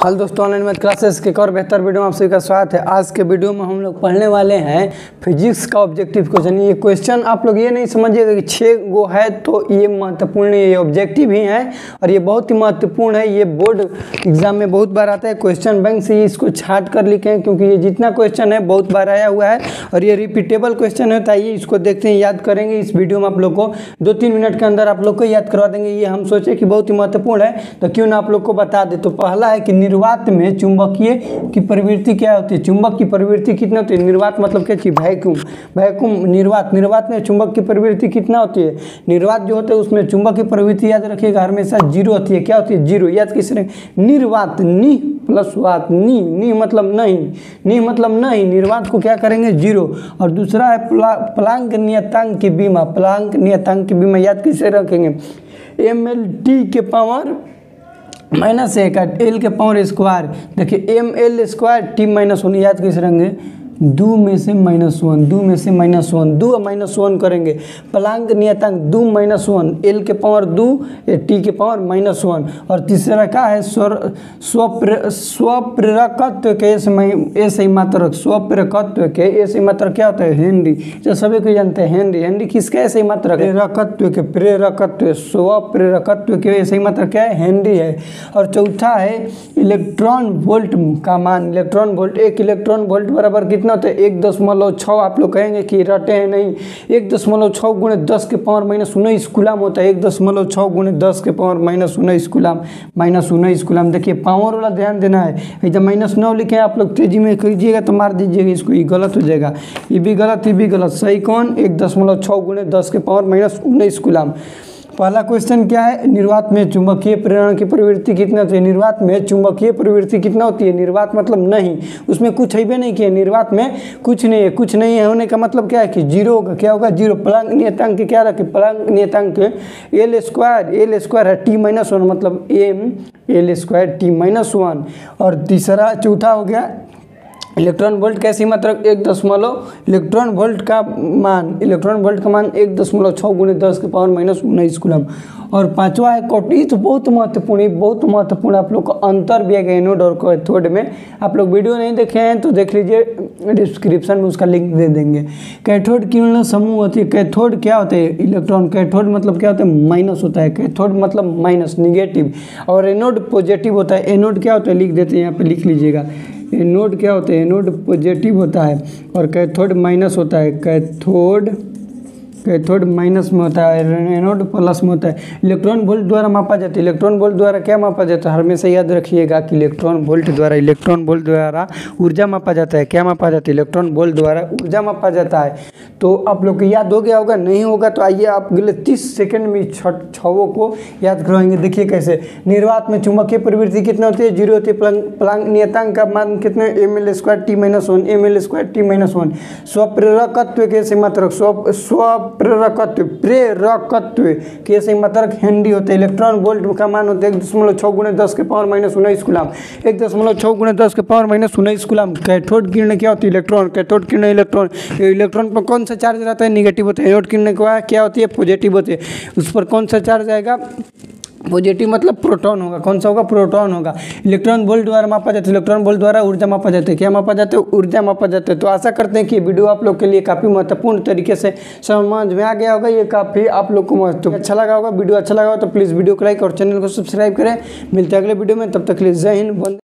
Hello दोस्तों online math classes के एक और बेहतर वीडियो में आप सभी का स्वागत है। आज के वीडियो में हम लोग पढ़ने वाले हैं फिजिक्स का ऑब्जेक्टिव क्वेश्चन ये क्वेश्चन आप लोग ये नहीं समझिएगा कि छः गो है तो ये महत्वपूर्ण ये ऑब्जेक्टिव ही है और ये बहुत ही महत्वपूर्ण है। ये बोर्ड एग्ज़ाम में बहुत बार आता है क्वेश्चन बैंक से इसको छाट कर लिखे हैं क्योंकि ये जितना क्वेश्चन है, बहुत बार आया हुआ है और ये रिपीटेबल क्वेश्चन है तो आइए इसको देखते हैं, याद करेंगे इस वीडियो में आप लोग को। दो तीन मिनट के अंदर आप लोग को याद करवा देंगे। ये हम सोचे कि बहुत ही महत्वपूर्ण है तो क्यों ना आप लोग को बता दे। तो पहला है कि निर्वात में चुंबकीय की प्रवृत्ति क्या होती है? चुंबक की प्रवृत्ति कितना होती है? निर्वात मतलब क्या चीज़? वैक्यूम वैक्यूम निर्वात. निर्वात में चुंबक की प्रवृत्ति कितना होती है? निर्वात जो होता है उसमें चुंबक की प्रवृत्ति याद रखिएगा। हमेशा ज़ीरो होती है। क्या होती है? ज़ीरो. याद किस निर्वात. नि प्लस वात. नी. नी मतलब नहीं. नी मतलब नहीं. निर्वात को क्या करेंगे? ज़ीरो. और दूसरा है प्ला, प्लांक नियतांक की बीमा. प्लांक नियतांक की बीमा याद किसे रखेंगे? एम एल टी के पावर माइनस ए का एल के पावर स्क्वायर देखिए M L square T minus one याद किस रहेंगे दो में से माइनस वन दो में से माइनस वन दो माइनस वन करेंगे। प्लांक नियतांक दो माइनस वन एल के पावर दो टी के पावर माइनस वन और तीसरा क्या है? स्वर, स्वप्र, स्वप्रेरकत्व के ऐसे ही मात्रक स्वप्रेरकत्व के ऐसे ही मात्रक क्या होता है? हेनरी जो सभी को जानते हैं हेनरी हेनरी किसके ऐसे ही मात्रक प्रेरकत्व के, प्रेरकत्व, स्वप्रेरकत्व के ऐसे ही मात्रक क्या है? हेनरी है। और चौथा है इलेक्ट्रॉन वोल्ट का मान। इलेक्ट्रॉन वोल्ट एक इलेक्ट्रॉन वोल्ट बराबर कितना कितना होता एक दशमलव छः आप लोग कहेंगे कि रटे हैं नहीं। एक दशमलव छः गुणे दस के पावर माइनस उन्नीस गुलाम होता है। एक दशमलव छः गुणे दस के पावर माइनस उन्नीस गुलाम, माइनस उन्नीस गुलाम। देखिए, पावर वाला ध्यान देना है। जब माइनस नौ लिखे, आप लोग तेज़ी में कीजिएगा तो मार दीजिएगा, इसको ये गलत हो जाएगा। ये भी गलत, ये भी गलत। सही कौन? एक दशमलव छः गुणे दस के पावर माइनस उन्नीस गुलाम। पहला क्वेश्चन क्या है? निर्वात में चुंबकीय प्रेरण की प्रवृत्ति कितना होती है? निर्वात में चुंबकीय प्रवृत्ति कितना होती है? निर्वात मतलब नहीं। उसमें कुछ है भी नहीं किया निर्वात में कुछ नहीं है। कुछ नहीं है होने का मतलब क्या है कि ज़ीरो होगा? क्या होगा? ज़ीरो। प्लांक नियतांक क्या रखे? प्लांक नियतांक एल स्क्वायर। एल स्क्वायर है टी माइनस वन मतलब M L square T minus one. और तीसरा चौथा हो गया इलेक्ट्रॉन वोल्ट कैसी मात्रक एक दशमलव, इलेक्ट्रॉन वोल्ट का मान, इलेक्ट्रॉन वोल्ट का मान एक दशमलव छः गुणे दस के पावर माइनस उन्नीस कुलम और पांचवा है कोटी तो बहुत महत्वपूर्ण बहुत महत्वपूर्ण आप लोग का अंतर भी है एनोड और कैथोड में। आप लोग वीडियो नहीं देखे हैं तो देख लीजिए, डिस्क्रिप्शन में उसका लिंक दे देंगे। कैथोड किरण समूह होती है, कैथोड क्या होता है? इलेक्ट्रॉन, कैथोड मतलब क्या होता है? माइनस होता है, कैथोड मतलब माइनस निगेटिव। और एनोड पॉजिटिव होता है, एनोड क्या होता है? लिख देते हैं, यहाँ पे लिख लीजिएगा। एनोड क्या होता है? एनोड पॉजिटिव होता है और कैथोड माइनस होता है। कैथोड कैथोड माइनस में होता है एनोड प्लस में होता है इलेक्ट्रॉन वोल्ट द्वारा मापा जाता है इलेक्ट्रॉन वोल्ट द्वारा क्या मापा जाता है हमेशा याद रखिएगा कि इलेक्ट्रॉन वोल्ट द्वारा इलेक्ट्रॉन वोल्ट द्वारा ऊर्जा मापा जाता है क्या मापा जाता है इलेक्ट्रॉन वोल्ट द्वारा ऊर्जा मापा जाता है तो आप लोग को याद हो गया होगा नहीं होगा तो आइए आप अगले तीस सेकेंड में छवों को याद करवाएँगे देखिए कैसे निर्वात में चुंबकीय प्रवृत्ति कितना होती है ज़ीरो होती है प्लांग नियतांक का मान कितने M L square T minus one M L square T minus one स्वप्रेरकत्व के से मात्रक स्व स्व प्रेरकत्व प्रेरकत्व, के से मात्रक हेनरी होते हैं इलेक्ट्रॉन वोल्ट का मान होता है एक दशमलव छः गुणे दस के पावर माइनस उन्नीस गुलाम एक दशमलव छः गुणे दस के पावर माइनस उन्नीस गुलाम कैथोड किरण क्या होती है? इलेक्ट्रॉन कैथोड किरण इलेक्ट्रॉन इलेक्ट्रॉन पर कौन सा चार्ज रहता है? निगेटिव होता है। एनोड किरण क्या होती है? पॉजिटिव होती है। उस पर कौन सा चार्ज आएगा? पॉजिटिव मतलब प्रोटॉन होगा। कौन सा होगा? प्रोटॉन होगा। इलेक्ट्रॉन बोल्ट द्वारा मापा जाता है। इलेक्ट्रॉन बोल्ट द्वारा ऊर्जा मापा जाता है। क्या मापा जाता है? ऊर्जा मापा जाता है। तो आशा करते हैं कि वीडियो आप लोग के लिए काफ़ी महत्वपूर्ण तरीके से समझ में आ गया होगा। ये काफ़ी आप लोग को महत्व अच्छा लगा होगा। वीडियो अच्छा लगा हो तो प्लीज़ वीडियो को लाइक और चैनल को सब्सक्राइब करें। मिलते हैं अगले वीडियो में। तब तक के लिए जय हिंद।